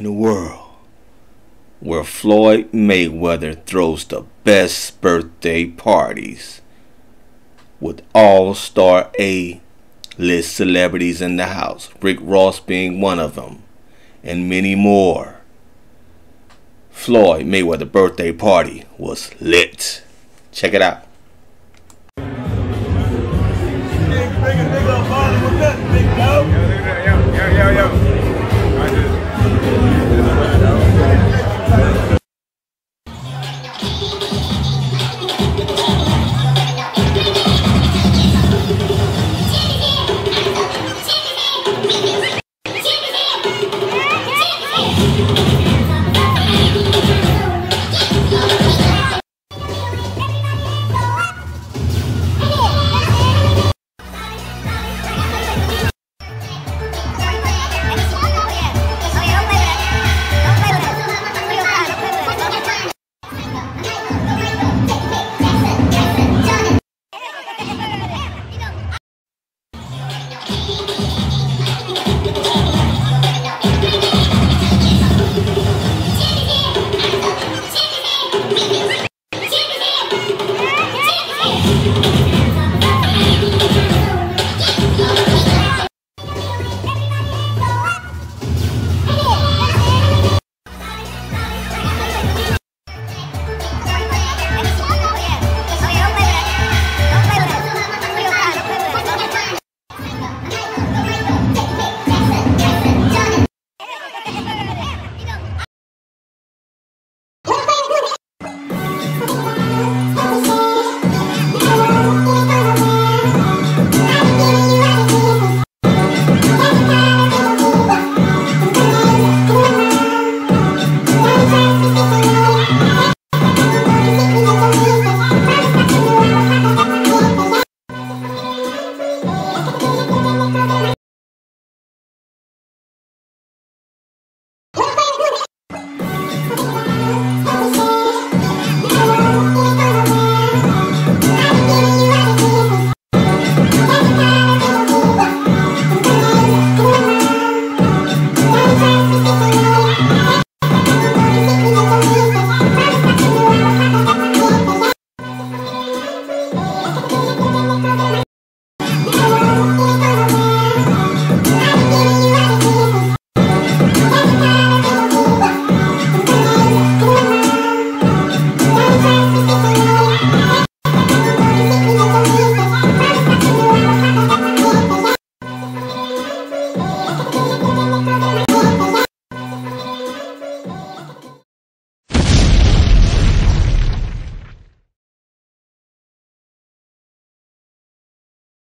in the world where Floyd Mayweather throws the best birthday parties with all star A list celebrities in the house, Rick Ross being one of them, and many more. Floyd Mayweather birthday party was lit. Check it out.